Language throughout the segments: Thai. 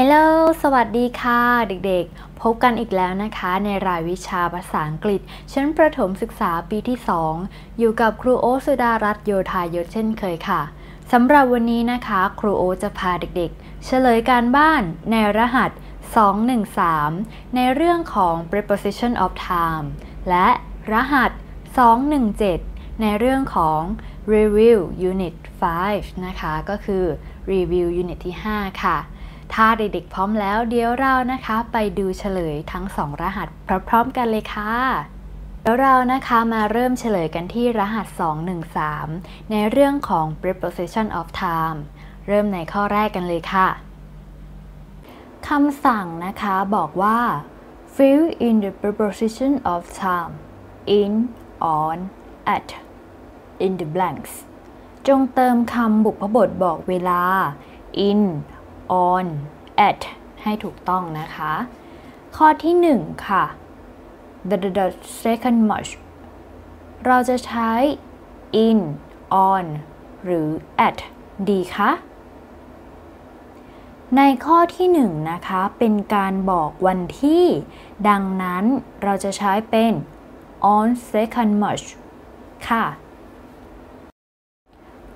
Hello สวัสดีค่ะเด็กๆ พบกันอีกแล้วนะคะ ในรายวิชาภาษาอังกฤษ ชั้นประถมศึกษาปีที่ 2 อยู่กับครูโอสุดารัตโยธายศเช่นเคยค่ะสำหรับวันนี้นะคะ ครูโอจะพาเด็กๆ เฉลยการบ้านในรหัส 213 ในเรื่องของ preposition of time และรหัส 217 ในเรื่องของ review unit 5 นะคะ ก็คือ review unit ที่ 5 ค่ะ ถ้าเด็กๆพร้อมแล้วเดี๋ยวเรานะคะไปดูเฉลยทั้งสองรหัสพร้อมๆกันเลยค่ะแล้วเรานะคะมาเริ่มเฉลยกันที่รหัส 213 ในเรื่องของ preposition of time เริ่มในข้อแรกกันเลยค่ะคำสั่งนะคะบอกว่า fill in the preposition of time in on at in the blanks จงเติมคำบุพบทบอกเวลา in on at ให้ถูกต้องนะคะ ข้อที่ 1 ค่ะ the, the, the second much เราจะใช้ in on หรือ at ดีคะในข้อที่1นะคะเป็นการบอกวันที่ ดังนั้นเราจะใช้เป็น on second much ค่ะ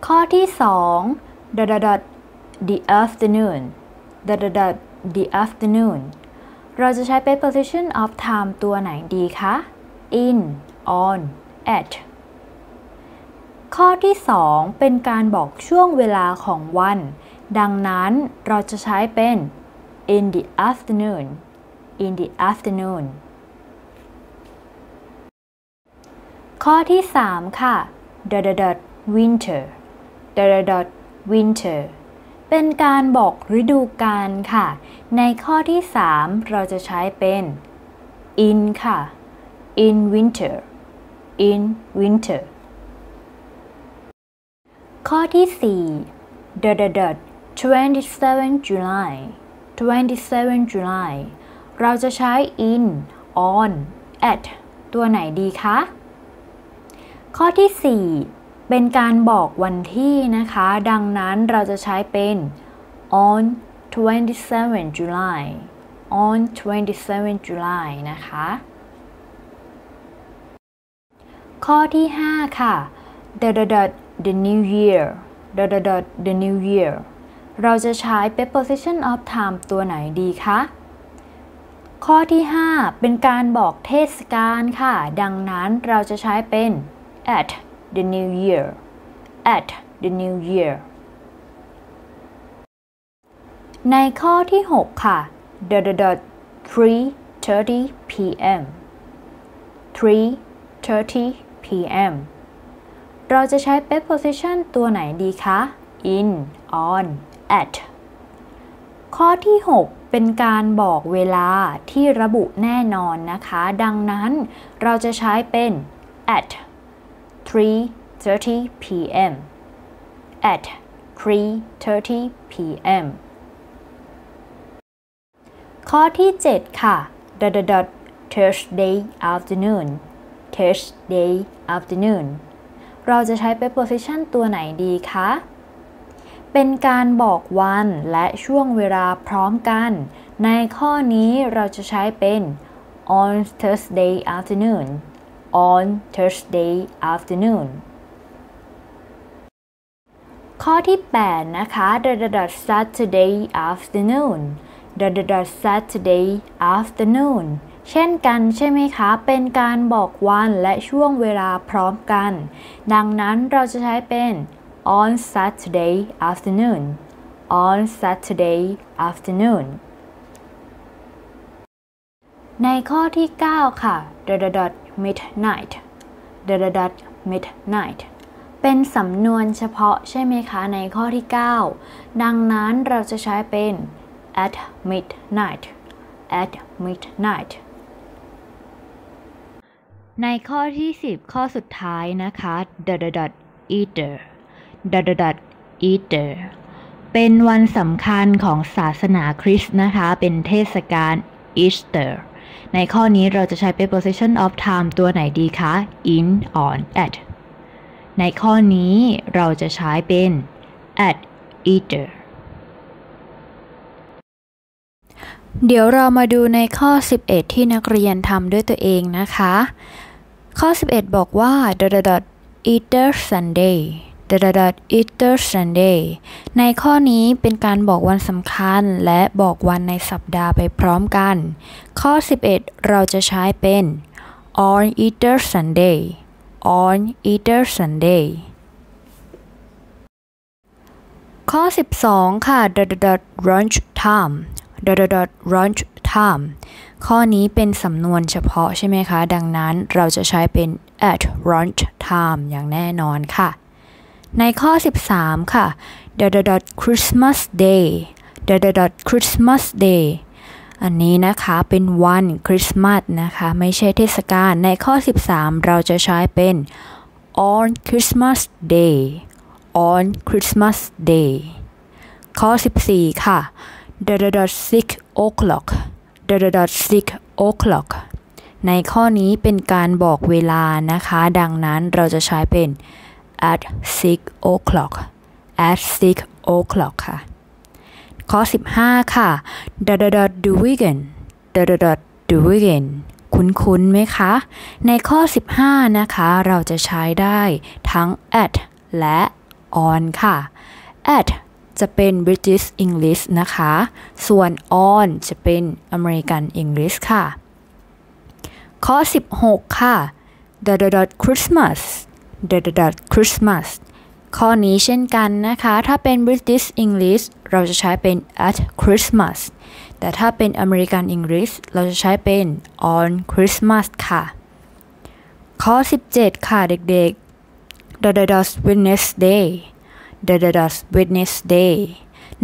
ข้อที่2 the, the, the afternoon the the the the afternoon เราจะใช้ preposition of time ตัวไหนดีคะ in on at ข้อที่ 2 เป็นการบอกช่วงเวลาของวัน ดังนั้นเราจะใช้เป็น in the afternoon in the afternoon ข้อที่ 3 ค่ะ the the the winter the the the winter เป็นการบอกฤดูกาลค่ะ ในข้อที่ 3 เราจะใช้เป็น in ค่ะ in winter in winter ข้อที่4 the the the 27 July 27 July เราจะใช้ in on at ตัวไหนดีคะ ข้อที่ 4 เป็นการบอกวันที่นะคะ ดังนั้นเราจะใช้เป็น on 27 July on 27 July นะคะ ข้อที่ 5 ค่ะ the the the the new year the the the the new year เราจะใช้ preposition of time ตัวไหนดีคะ ข้อที่ 5 เป็นการบอกเทศกาลค่ะ ดังนั้นเราจะใช้เป็น at the new year at the new year ในข้อที่ 6 ค่ะ the the the 3:30 p.m. 3:30 p.m. เราจะใช้ preposition ตัวไหนดีคะ in on at ข้อที่ 6 เป็นการบอกเวลาที่ระบุแน่นอนนะคะ ดังนั้นเราจะใช้เป็น at 3:30 p.m. at 3:30 p.m. ข้อที่ 7 ค่ะ the the the Thursday afternoon Thursday afternoon เราจะใช้ preposition ตัวไหนดีคะ เป็นการบอกวันและช่วงเวลาพร้อมกัน ในข้อนี้เราจะใช้เป็น on Thursday afternoon on Thursday afternoon ข้อที่ 8 นะคะ the Saturday afternoon the the Saturday afternoon เช่นกันใช่ไหมคะ เป็นการบอกวันและช่วงเวลาพร้อมกัน ดังนั้นเราจะใช้เป็น on Saturday afternoon on Saturday afternoon ในข้อที่ 9 ค่ะ the midnight the the midnight เป็นสำนวนเฉพาะใช่ไหมคะ ในข้อที่ 9 ดังนั้นเราจะใช้เป็น at midnight at midnight ในข้อที่ 10 ข้อสุดท้ายนะคะ the the Easter the the Easter เป็นวันสำคัญของศาสนาคริสต์นะคะ เป็นเทศกาล Easter ในข้อนี้เราจะใช้ preposition of time ตัวไหนดีคะ in on at ในข้อนี้เราจะใช้เป็น at either เดี๋ยวเรามาดูในข้อ 11 ที่นักเรียนทำด้วยตัวเองนะคะ ข้อ 11 บอกว่า dot dot Easter Sunday dot dot Easter Sunday ในข้อนี้เป็นการบอกวันสำคัญและบอกวันในสัปดาห์ไปพร้อมกัน ข้อ 11 เราจะใช้เป็น on Easter Sunday on Easter Sunday ข้อ 12 ค่ะ dot dot lunch time dot dot lunch time ข้อนี้เป็นสำนวนเฉพาะใช่ไหมคะ ดังนั้นเราจะใช้เป็น at lunch time อย่างแน่นอนค่ะ ในข้อ 13 ค่ะ dot dot Christmas day dot dot Christmas day อันนี้นะคะเป็นวันคริสต์มาสนะคะ ไม่ใช่เทศกาลในข้อ 13 เราจะใช้เป็น on Christmas day on Christmas day ข้อ 14 ค่ะ dot dot six o'clock dot dot six o'clock ในข้อนี้เป็นการบอกเวลานะคะ ดังนั้นเราจะใช้เป็น at six o'clock at six o'clock ค่ะ ข้อ 15 ค่ะ dot dot dot do weekend dot dot dot do weekend คุ้นๆไหมคะ ในข้อ 15 นะคะ เราจะใช้ได้ทั้ง at และ on ค่ะ at จะเป็น British English นะคะ ส่วน on จะเป็น American English ค่ะ ข้อ 16 ค่ะ dot dot dot Christmas dot dot dot Christmas ข้อนี้เช่นกันนะคะ ถ้าเป็น British English เราจะใช้เป็น at Christmas แต่ถ้าเป็น American English เราจะใช้เป็น on Christmas ค่ะ ข้อ 17 ค่ะเด็กๆ dot dot dot Wednesday dot dot dot Wednesday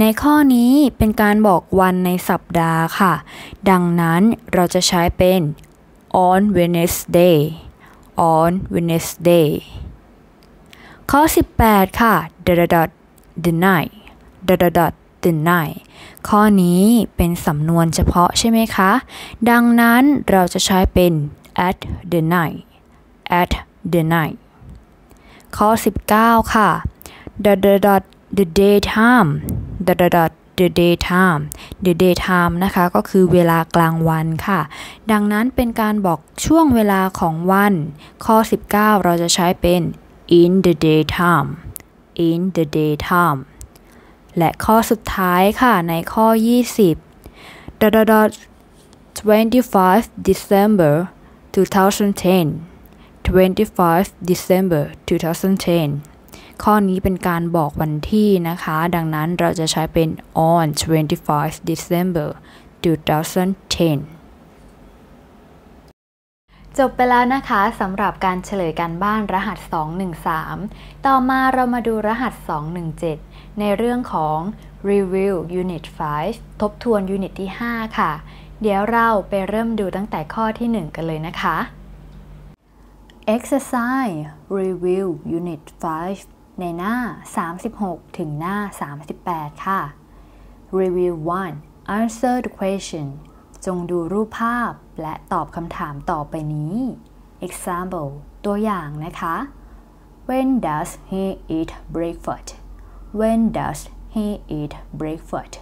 ในข้อนี้เป็นการบอกวันในสัปดาห์ค่ะ ดังนั้นเราจะใช้เป็น on Wednesday on Wednesday ข้อ 18 ค่ะ deny deny ข้อนี้เป็นสำนวนเฉพาะใช่ไหมคะ ดังนั้นเราจะใช้เป็น at the night at the night ข้อ 19 ค่ะ dot dot the daytime dot dot the daytime the daytime นะคะ ก็คือเวลากลางวันค่ะ ดังนั้นเป็นการบอกช่วงเวลาของวัน ข้อ 19 เราจะใช้เป็น in the daytime in the daytime และข้อสุดท้ายค่ะในข้อ 20 dot dot dot 25 December 2010 25 December 2010 ข้อนี้เป็นการบอกวันที่นะคะ ดังนั้นเราจะใช้เป็น on 25 December 2010 จบไปแล้วนะคะสำหรับการเฉลยการบ้านรหัส 213 ต่อมาเรามาดูรหัส 217 ในเรื่องของ Review Unit 5 ทบทวน Unit ที่ 5 ค่ะ เดี๋ยวเราไปเริ่มดูตั้งแต่ข้อที่ 1 กันเลยนะคะ Exercise Review Unit 5 ในหน้า 36 ถึงหน้า 38 ค่ะ Review 1 Answer the question จงดูรูปภาพ และตอบคำถามต่อไปนี้ Example ตัวอย่างนะคะ When does he eat breakfast When does he eat breakfast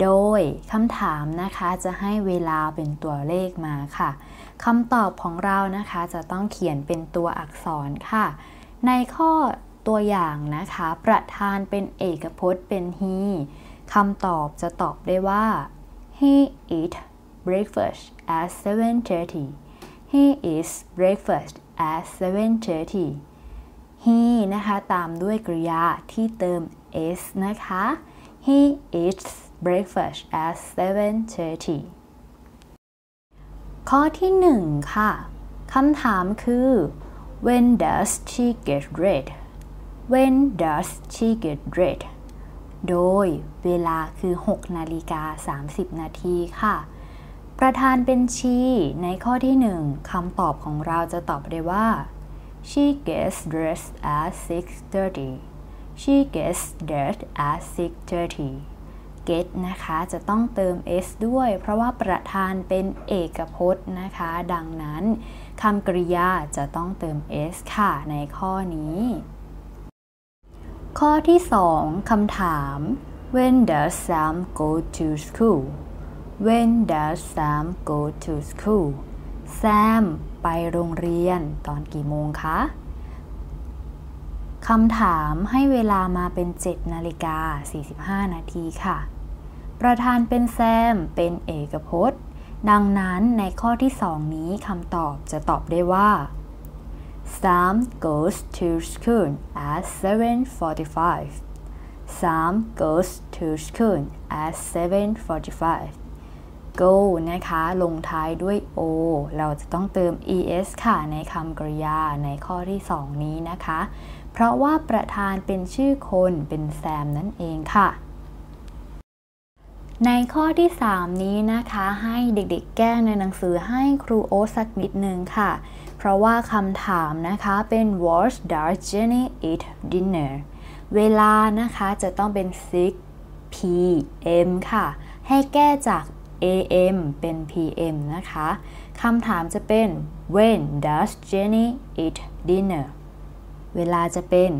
โดยคำถามนะคะจะให้เวลาเป็นตัวเลขมาค่ะคำตอบของเรานะคะจะต้องเขียนเป็นตัวอักษรค่ะ ในข้อตัวอย่างนะคะ ประธานเป็นเอกพจน์เป็น he คำตอบจะตอบได้ว่า he eat breakfast at 7:30 he eats breakfast at 7:30 he นะคะ ตามด้วยกริยาที่เติม s นะคะ he eats breakfast at 7:30 ข้อที่ 1 ค่ะคำถามคือ when does she get ready when does she get ready โดยเวลาคือ 6 นาฬิกา 30 นาทีค่ะ ประธานเป็นชีในข้อที่ 1คำตอบของเราจะตอบได้ว่า she gets dressed at 6:30 she gets dressed at 6:30 get นะคะจะต้องเติม s ด้วย เพราะว่าประธานเป็นเอกพจน์นะคะ ดังนั้นคำกริยาจะต้องเติม s ค่ะในข้อนี้ ข้อที่ 2คำถาม When does Sam go to school When does Sam go to school Sam ไปโรงเรียนตอนกี่โมงคะคำถามให้เวลามาเป็น 7 นาฬิกา 45 นาทีค่ะ ประธานเป็นแซม เป็นเอกพจน์ ดังนั้นในข้อที่ 2 นี้คำตอบจะตอบได้ว่า Sam goes to school at 7:45 Sam goes to school at 7:45 go นะคะ ลงท้ายด้วย o เราจะต้องเติม es ค่ะ ในคำกริยาในข้อที่ 2 นี้นะคะ เพราะว่าประธานเป็นชื่อคนเป็นแซมนั่นเองค่ะ ในข้อที่ 3 นี้นะคะ ให้เด็กๆ แก้ในหนังสือให้ครูโอสักนิดนึงค่ะ เพราะว่าคำถามนะคะเป็น What does Jenny eat dinner เวลานะคะจะต้องเป็น 6 p.m. ค่ะ ให้แก้จาก a.m. เป็น p.m. นะคะคำถามจะเป็น When does Jenny eat dinner เวลาจะเป็น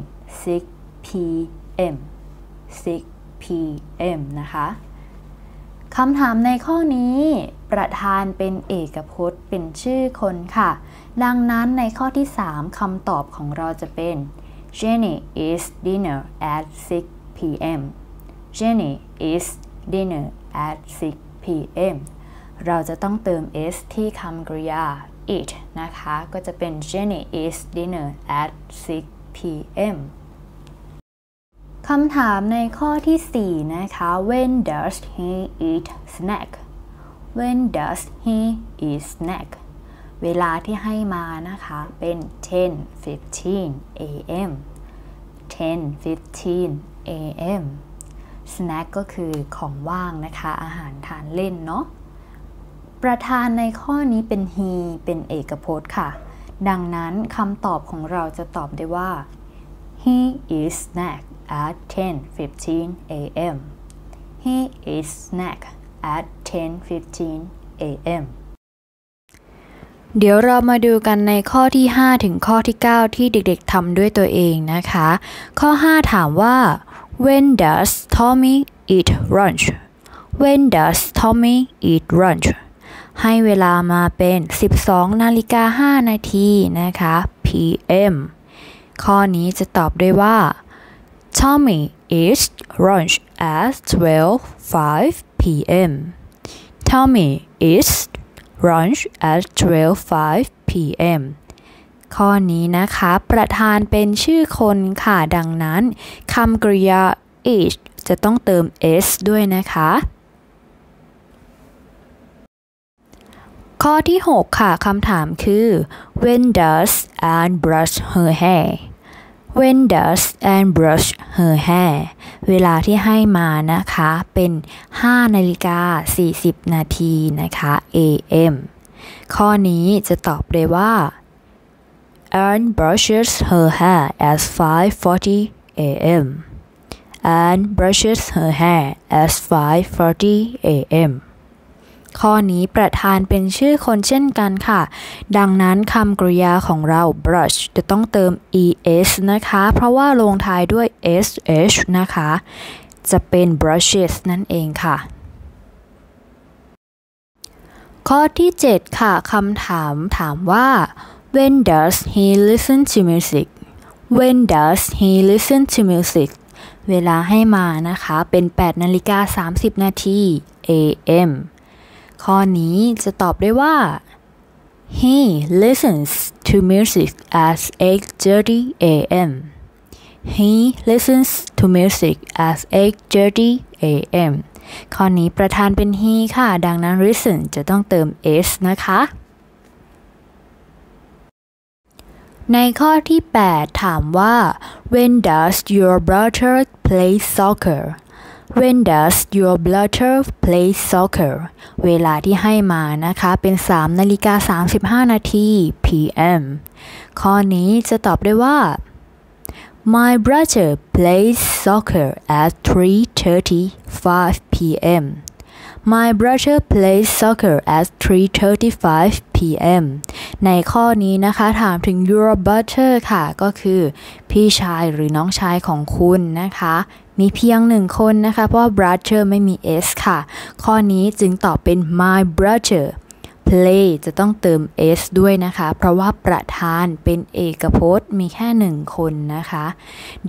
6 p.m. 6 p.m. นะคะคำถามในข้อนี้ประธานเป็นเอกพจน์เป็นชื่อคนค่ะ ดังนั้นในข้อที่ 3คำตอบของเราจะเป็น Jenny eats dinner at 6 p.m. Jenny eats dinner at 6 p.m. เราจะต้องเติม s ที่คำกริยา eat นะคะ ก็จะเป็น Jenny eats dinner at 6 p.m. คำถามในข้อที่ 4 นะคะ When does he eat snack When does he eat snack เวลาที่ให้มานะคะเป็น 10:15 a.m. 10:15 a.m. snack ก็คือของว่างนะคะ อาหารทานเล่นเนาะประธานในข้อนี้เป็น he เป็นเอกพจน์ค่ะ ดังนั้นคำตอบของเราจะตอบได้ว่า he eats snack at 10:15 a.m. he eats snack at 10:15 a.m. เดี๋ยวเรามาดูกันในข้อที่ 5 ถึงข้อที่ 9 ที่เด็กๆทำด้วยตัวเองนะคะ ข้อ 5 ถามว่า When does Tommy eat lunch When does Tommy eat lunch ให้เวลามาเป็น 12 นาฬิกา 5 นาทีนะคะ PM ข้อนี้จะตอบด้ว่า Tommy eats lunch at 12:05 p.m. Tommy eats lunch at 12:05 p.m. ข้อนี้นะคะ ประธานเป็นชื่อคนค่ะ ดังนั้นคำกริยา eat จะต้องเติม s ด้วยนะคะ ข้อที่ 6 ค่ะคำถามคือ When does Anne brush her hair When does Anne brush her hair เวลาที่ให้มานะคะ เป็น 5 นาฬิกา 40 นาทีนะคะ AM ข้อนี้จะตอบได้ว่า Anne brushes her hair at 5:40 a.m. Anne brushes her hair at 5:40 a.m. ข้อนี้ประธานเป็นชื่อคนเช่นกันค่ะ ดังนั้นคำกริยาของเรา brush จะต้องเติม es นะคะ เพราะว่าลงท้ายด้วย sh นะคะ จะเป็น brushes นั่นเองค่ะ ข้อที่ 7 ค่ะคำถามถามว่า when does he listen to music when does he listen to music เวลาให้มานะคะเป็น 8 นาฬิกา 30 นาที am ข้อนี้จะตอบได้ว่า He listens to music at 8:30 a.m. He listens to music at 8:30 a.m. ข้อนี้ประธานเป็น he ค่ะ ดังนั้น listen จะต้องเติม s นะคะ ในข้อที่ 8 ถามว่า When does your brother play soccer When does your brother play soccer เวลาที่ให้มานะคะ เป็น 3 นาฬิกา 35 นาที PM ข้อนี้จะตอบได้ว่า My brother plays soccer at 3:35 p.m. My brother plays soccer at 3:35 p.m. ในข้อนี้นะคะถามถึง your brother ค่ะ ก็คือ พี่ชายหรือน้องชายของคุณนะคะ มีเพียงหนึ่งคนนะคะ เพราะว่า brother ไม่มี s ค่ะ ข้อนี้จึงตอบเป็น my brother play จะต้องเติม s ด้วยนะคะ เพราะว่าประธานเป็นเอกพจน์มีแค่หนึ่งคนนะคะ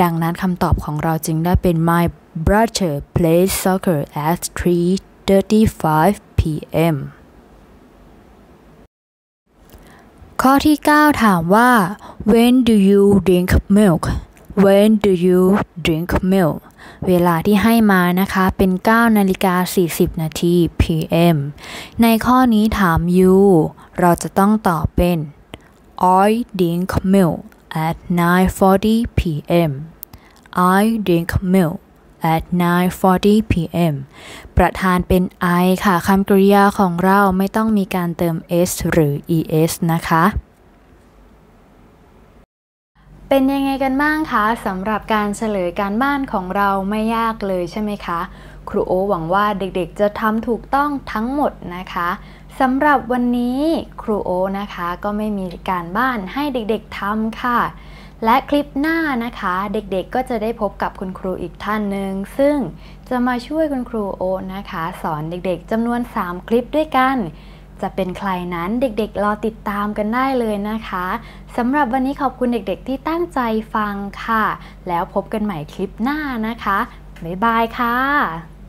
ดังนั้นคำตอบของเราจึงได้เป็น my brother plays soccer at 3:35 p.m. ข้อที่ 9 ถามว่า when do you drink milk when do you drink milk เวลาที่ให้มานะคะเป็น 9 นาฬิกา 40 นาที p.m. ในข้อนี้ถาม you เราจะต้องตอบเป็น I drink milk at 9:40 p.m. I drink milk at 9:40 p.m. ประธานเป็น I ค่ะคำกริยาของเราไม่ต้องมีการเติม s หรือ es นะคะเป็นยังไงกันบ้างคะสำหรับการเฉลยการบ้านของเราไม่ยากเลยใช่ไหมคะ ครูโอหวังว่าเด็กๆ จะทำถูกต้องทั้งหมดนะคะสำหรับวันนี้ครูโอนะคะ ก็ไม่มีการบ้านให้เด็กๆทำค่ะ และคลิปหน้านะคะเด็กๆก็จะได้พบกับคุณครูอีกท่านหนึ่งซึ่งจะมาช่วยคุณครูโอนะคะ สอนเด็กๆจำนวน 3 คลิปด้วยกัน จะเป็นใครนั้นเด็กๆ รอติดตามกันได้เลยนะคะสำหรับวันนี้ขอบคุณเด็กๆ ที่ตั้งใจฟังค่ะ แล้วพบกันใหม่คลิปหน้านะคะ บ๊ายบายค่ะ